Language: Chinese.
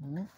嗯。